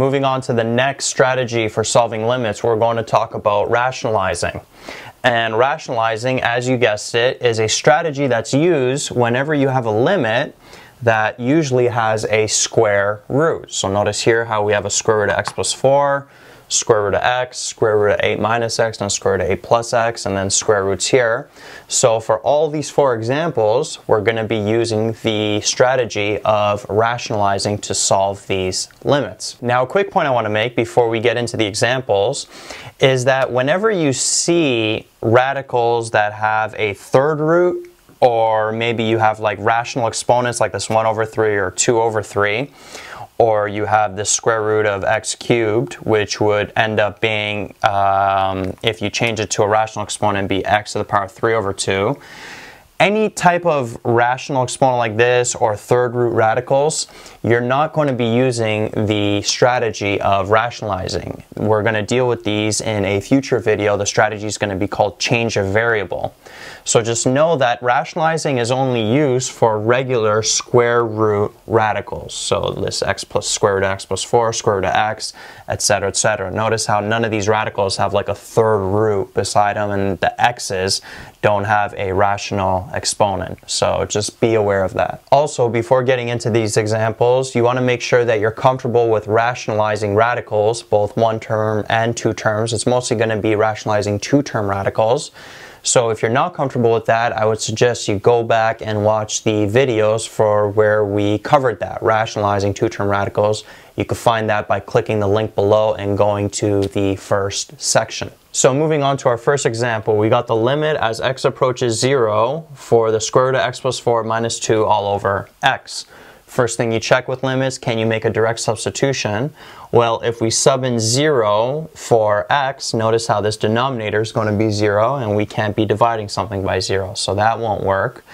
Moving on to the next strategy for solving limits, we're going to talk about rationalizing. And rationalizing, as you guessed it, is a strategy that's used whenever you have a limit that usually has a square root. So notice here how we have a square root of x plus 4, square root of x, square root of 8 minus x, and square root of 8 plus x, and then square roots here. So for all these four examples, we're going to be using the strategy of rationalizing to solve these limits. Now a quick point I want to make before we get into the examples is that whenever you see radicals that have a third root or maybe you have like rational exponents like this 1 over 3 or 2 over 3, or you have the square root of x cubed, which would end up being, um, if you change it to a rational exponent, be x to the power of 3 over 2 any type of rational exponent like this or third root radicals, you're not going to be using the strategy of rationalizing. We're going to deal with these in a future video. The strategy is going to be called change of variable. So just know that rationalizing is only used for regular square root radicals. So this x plus square root x plus 4, square root of x, etc., etc. Notice how none of these radicals have like a third root beside them and the x's don't have a rational exponent. So just be aware of that. Also, before getting into these examples, you want to make sure that you're comfortable with rationalizing radicals, both one term and two terms. It's mostly going to be rationalizing two term radicals. So if you're not comfortable with that, I would suggest you go back and watch the videos for where we covered that, rationalizing two-term radicals. You can find that by clicking the link below and going to the first section. So moving on to our first example, we got the limit as x approaches 0 for the square root of x plus 4 minus 2 all over x. First thing you check with limits, can you make a direct substitution? Well, if we sub in 0 for x, notice how this denominator is going to be 0 and we can't be dividing something by 0, so that won't work.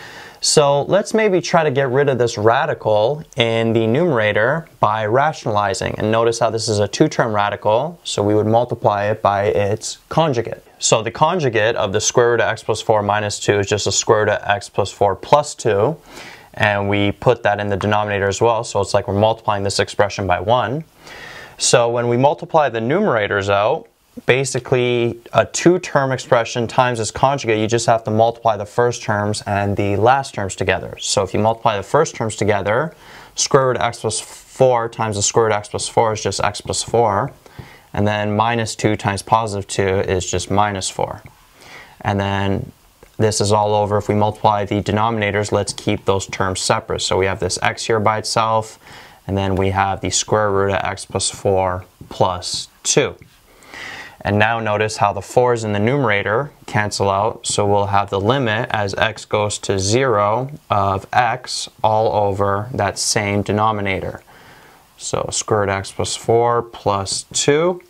So let's maybe try to get rid of this radical in the numerator by rationalizing. And notice how this is a two-term radical, so we would multiply it by its conjugate. So the conjugate of the square root of x plus 4 minus 2 is just a square root of x plus 4 plus 2 and we put that in the denominator as well, so it's like we're multiplying this expression by 1. So when we multiply the numerators out, basically a two-term expression times its conjugate, you just have to multiply the first terms and the last terms together. So if you multiply the first terms together, square root of x plus 4 times the square root of x plus 4 is just x plus 4. And then minus 2 times positive 2 is just minus 4. And then this is all over. If we multiply the denominators, let's keep those terms separate. So we have this x here by itself, and then we have the square root of x plus 4 plus 2. And now notice how the 4's in the numerator cancel out, so we'll have the limit as x goes to 0 of x all over that same denominator. So square root x plus 4 plus 2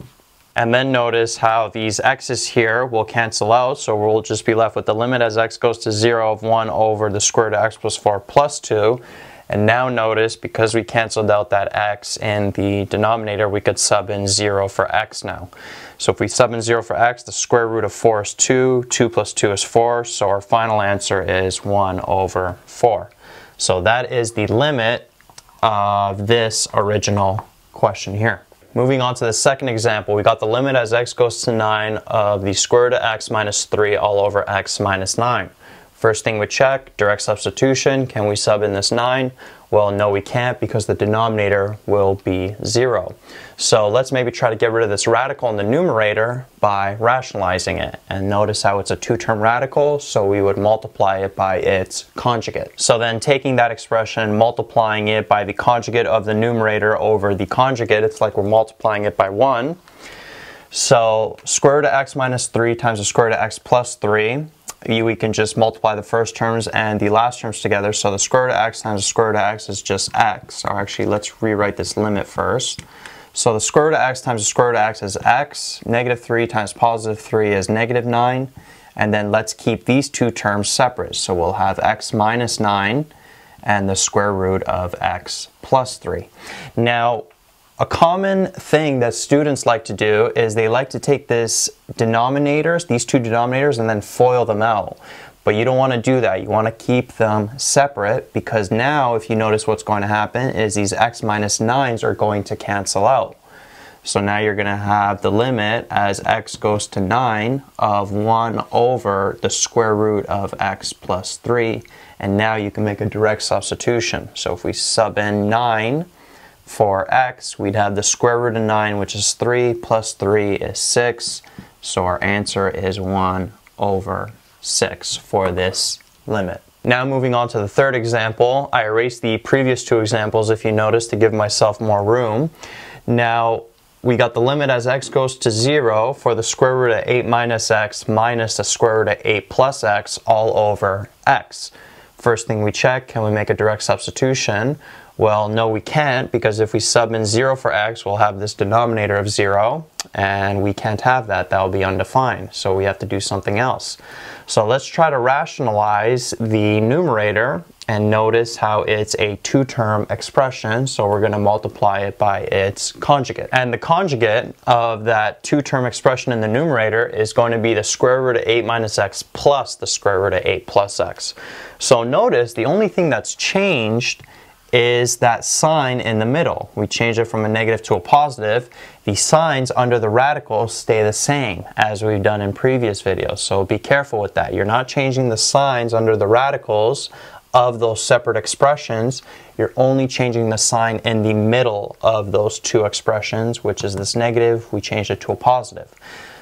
and then notice how these x's here will cancel out, so we'll just be left with the limit as x goes to 0 of 1 over the square root of x plus 4 plus 2. And now notice, because we canceled out that x in the denominator, we could sub in 0 for x now. So if we sub in 0 for x, the square root of 4 is 2, 2 plus 2 is 4, so our final answer is 1 over 4. So that is the limit of this original question here. Moving on to the second example, we got the limit as x goes to 9 of the square root of x minus 3 all over x minus 9. First thing we check, direct substitution, can we sub in this 9? Well, no, we can't because the denominator will be 0. So let's maybe try to get rid of this radical in the numerator by rationalizing it. And notice how it's a two-term radical, so we would multiply it by its conjugate. So then taking that expression, multiplying it by the conjugate of the numerator over the conjugate, it's like we're multiplying it by 1. So square root of x minus 3 times the square root of x plus 3 we can just multiply the first terms and the last terms together. So the square root of x times the square root of x is just x. Or actually, let's rewrite this limit first. So the square root of x times the square root of x is x. Negative 3 times positive 3 is negative 9. And then let's keep these two terms separate. So we'll have x minus 9 and the square root of x plus 3. Now, a common thing that students like to do is they like to take this denominators, these two denominators, and then FOIL them out. But you don't want to do that. You want to keep them separate because now if you notice what's going to happen is these x minus 9s are going to cancel out. So now you're going to have the limit as x goes to 9 of 1 over the square root of x plus 3. And now you can make a direct substitution. So if we sub in 9 for x, we'd have the square root of 9, which is 3, plus 3 is 6. So our answer is 1 over 6 for this limit. Now moving on to the third example, I erased the previous two examples if you notice to give myself more room. Now we got the limit as x goes to 0 for the square root of 8 minus x minus the square root of 8 plus x all over x. First thing we check, can we make a direct substitution? Well, no we can't because if we sub in 0 for x, we'll have this denominator of 0 and we can't have that, that'll be undefined. So we have to do something else. So let's try to rationalize the numerator and notice how it's a two-term expression, so we're going to multiply it by its conjugate. And the conjugate of that two-term expression in the numerator is going to be the square root of 8 minus x plus the square root of 8 plus x. So notice the only thing that's changed is that sign in the middle. We change it from a negative to a positive. The signs under the radicals stay the same as we've done in previous videos. So be careful with that. You're not changing the signs under the radicals of those separate expressions. You're only changing the sign in the middle of those two expressions, which is this negative. We change it to a positive.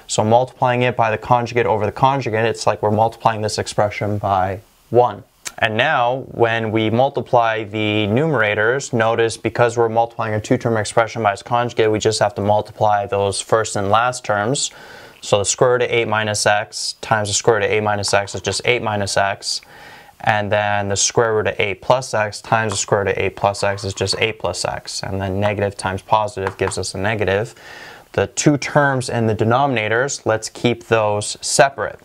So multiplying it by the conjugate over the conjugate, it's like we're multiplying this expression by 1. And now, when we multiply the numerators, notice because we're multiplying a two-term expression by its conjugate, we just have to multiply those first and last terms. So the square root of 8 minus x times the square root of 8 minus x is just 8 minus x. And then the square root of 8 plus x times the square root of 8 plus x is just 8 plus x. And then negative times positive gives us a negative. The two terms in the denominators, let's keep those separate.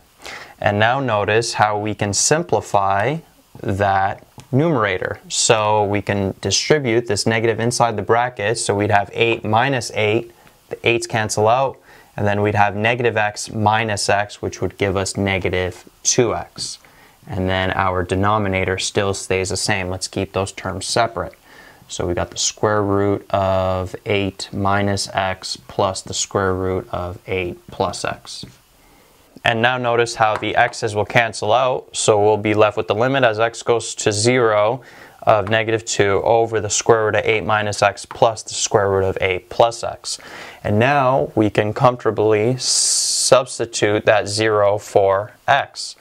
And now notice how we can simplify that numerator. So we can distribute this negative inside the bracket. So we'd have 8 minus 8. The 8's cancel out. And then we'd have negative x minus x, which would give us negative 2x. And then our denominator still stays the same. Let's keep those terms separate. So we got the square root of 8 minus x plus the square root of 8 plus x. And now notice how the x's will cancel out, so we'll be left with the limit as x goes to 0 of negative 2 over the square root of 8 minus x plus the square root of 8 plus x. And now we can comfortably substitute that 0 for x.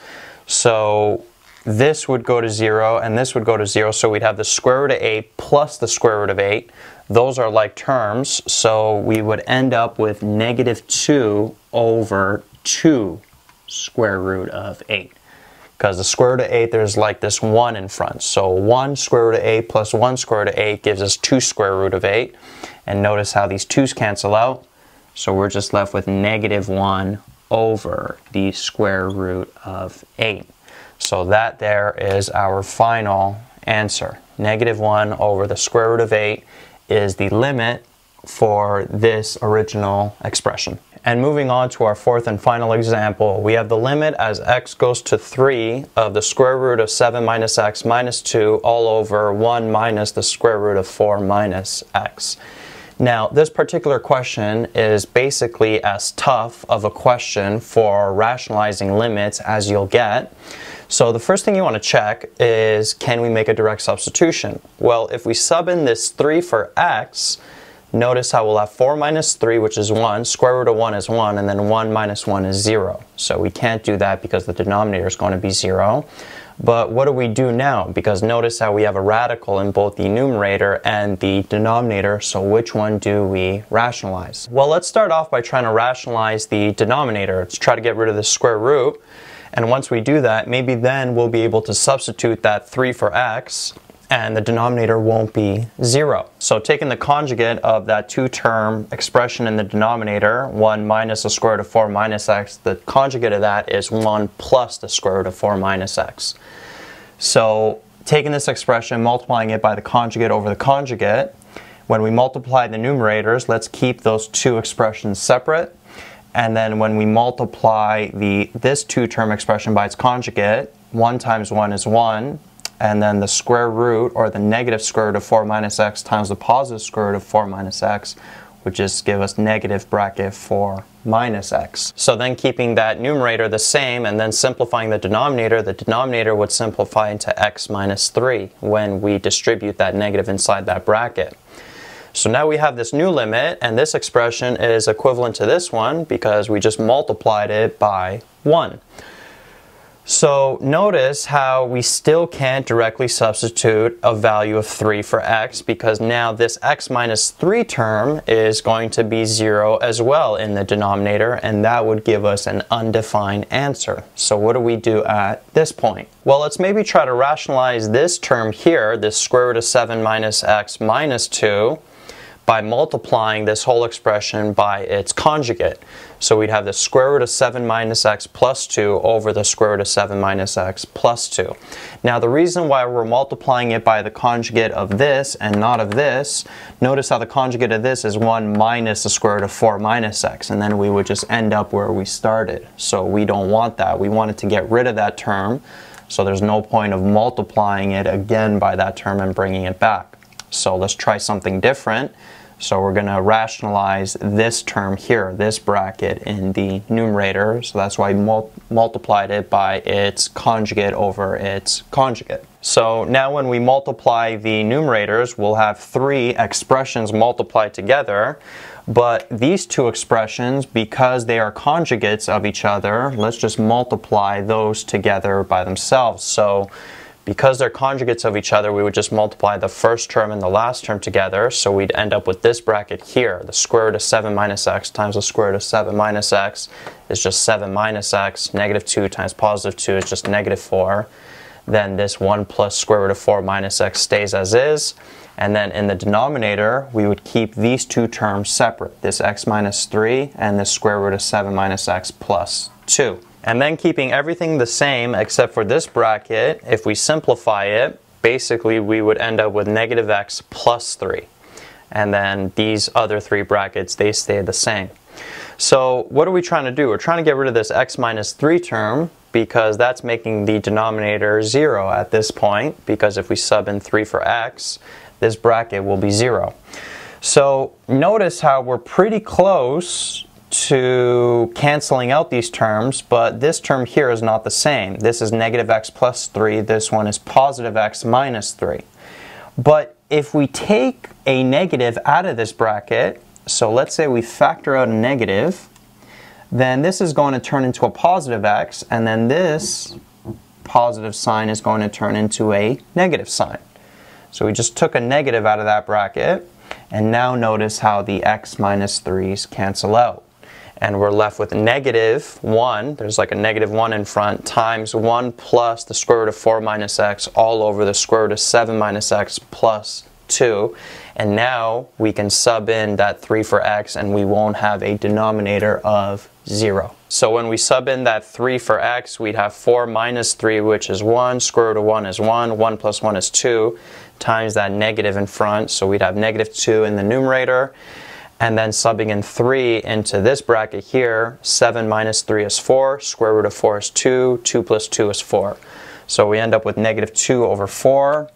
So this would go to 0 and this would go to 0, so we'd have the square root of 8 plus the square root of 8. Those are like terms, so we would end up with negative 2 over 2 square root of 8. Because the square root of 8, there's like this 1 in front. So 1 square root of 8 plus 1 square root of 8 gives us 2 square root of 8. And notice how these 2's cancel out. So we're just left with negative 1 over the square root of 8. So that there is our final answer. Negative 1 over the square root of 8 is the limit for this original expression. And moving on to our fourth and final example, we have the limit as x goes to 3 of the square root of 7 minus x minus 2 all over 1 minus the square root of 4 minus x. Now, this particular question is basically as tough of a question for rationalizing limits as you'll get. So the first thing you want to check is can we make a direct substitution? Well, if we sub in this 3 for x, notice how we'll have 4 minus 3, which is 1, square root of 1 is 1, and then 1 minus 1 is 0. So we can't do that because the denominator is going to be 0. But what do we do now? Because notice how we have a radical in both the numerator and the denominator, so which one do we rationalize? Well, let's start off by trying to rationalize the denominator. Let's try to get rid of the square root. And once we do that, maybe then we'll be able to substitute that 3 for x and the denominator won't be 0. So taking the conjugate of that two-term expression in the denominator, 1 minus the square root of 4 minus x, the conjugate of that is 1 plus the square root of 4 minus x. So taking this expression, multiplying it by the conjugate over the conjugate, when we multiply the numerators, let's keep those two expressions separate. And then when we multiply the this two-term expression by its conjugate, 1 times 1 is 1, and then the square root or the negative square root of 4 minus x times the positive square root of 4 minus x would just give us negative bracket 4 minus x. So then keeping that numerator the same and then simplifying the denominator, the denominator would simplify into x minus 3 when we distribute that negative inside that bracket. So now we have this new limit and this expression is equivalent to this one because we just multiplied it by 1. So notice how we still can't directly substitute a value of 3 for x because now this x minus 3 term is going to be 0 as well in the denominator and that would give us an undefined answer. So what do we do at this point? Well, let's maybe try to rationalize this term here, this square root of 7 minus x minus 2 by multiplying this whole expression by its conjugate. So we'd have the square root of 7 minus x plus 2 over the square root of 7 minus x plus 2. Now the reason why we're multiplying it by the conjugate of this and not of this, notice how the conjugate of this is 1 minus the square root of 4 minus x, and then we would just end up where we started. So we don't want that. We wanted to get rid of that term, so there's no point of multiplying it again by that term and bringing it back. So let's try something different. So we're going to rationalize this term here, this bracket in the numerator. So that's why I mul multiplied it by its conjugate over its conjugate. So now when we multiply the numerators, we'll have three expressions multiplied together. But these two expressions, because they are conjugates of each other, let's just multiply those together by themselves. So because they're conjugates of each other, we would just multiply the first term and the last term together, so we'd end up with this bracket here. The square root of 7 minus x times the square root of 7 minus x is just 7 minus x. Negative 2 times positive 2 is just negative 4. Then this 1 plus square root of 4 minus x stays as is. And then in the denominator, we would keep these two terms separate, this x minus 3 and this square root of 7 minus x plus 2. And then keeping everything the same except for this bracket, if we simplify it, basically we would end up with negative x plus 3. And then these other three brackets, they stay the same. So what are we trying to do? We're trying to get rid of this x minus 3 term because that's making the denominator 0 at this point because if we sub in 3 for x, this bracket will be 0. So notice how we're pretty close to canceling out these terms, but this term here is not the same. This is negative x plus 3, this one is positive x minus 3. But if we take a negative out of this bracket, so let's say we factor out a negative, then this is going to turn into a positive x, and then this positive sign is going to turn into a negative sign. So we just took a negative out of that bracket, and now notice how the x minus 3's cancel out and we're left with negative 1, there's like a negative 1 in front, times 1 plus the square root of 4 minus x all over the square root of 7 minus x plus 2. And now we can sub in that 3 for x and we won't have a denominator of 0. So when we sub in that 3 for x, we'd have 4 minus 3, which is 1. Square root of 1 is 1. 1 plus 1 is 2 times that negative in front. So we'd have negative 2 in the numerator and then subbing in 3 into this bracket here, 7 minus 3 is 4, square root of 4 is 2, 2 plus 2 is 4. So we end up with negative 2 over 4,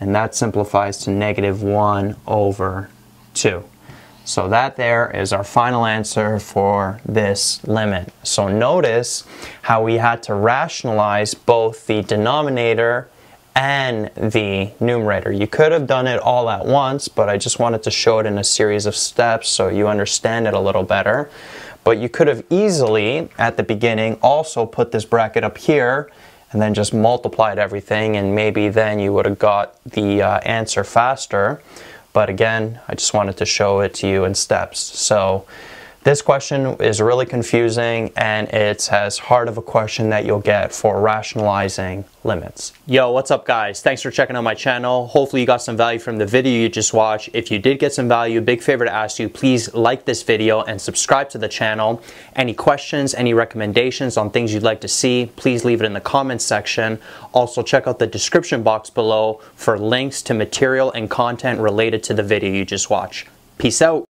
and that simplifies to negative 1 over 2. So that there is our final answer for this limit. So notice how we had to rationalize both the denominator and the numerator. You could have done it all at once, but I just wanted to show it in a series of steps so you understand it a little better. But you could have easily, at the beginning, also put this bracket up here and then just multiplied everything and maybe then you would have got the uh, answer faster. But again, I just wanted to show it to you in steps. So this question is really confusing and it's as hard of a question that you'll get for rationalizing limits. Yo, what's up guys? Thanks for checking out my channel. Hopefully you got some value from the video you just watched. If you did get some value, big favor to ask you, please like this video and subscribe to the channel. Any questions, any recommendations on things you'd like to see, please leave it in the comments section. Also check out the description box below for links to material and content related to the video you just watched. Peace out.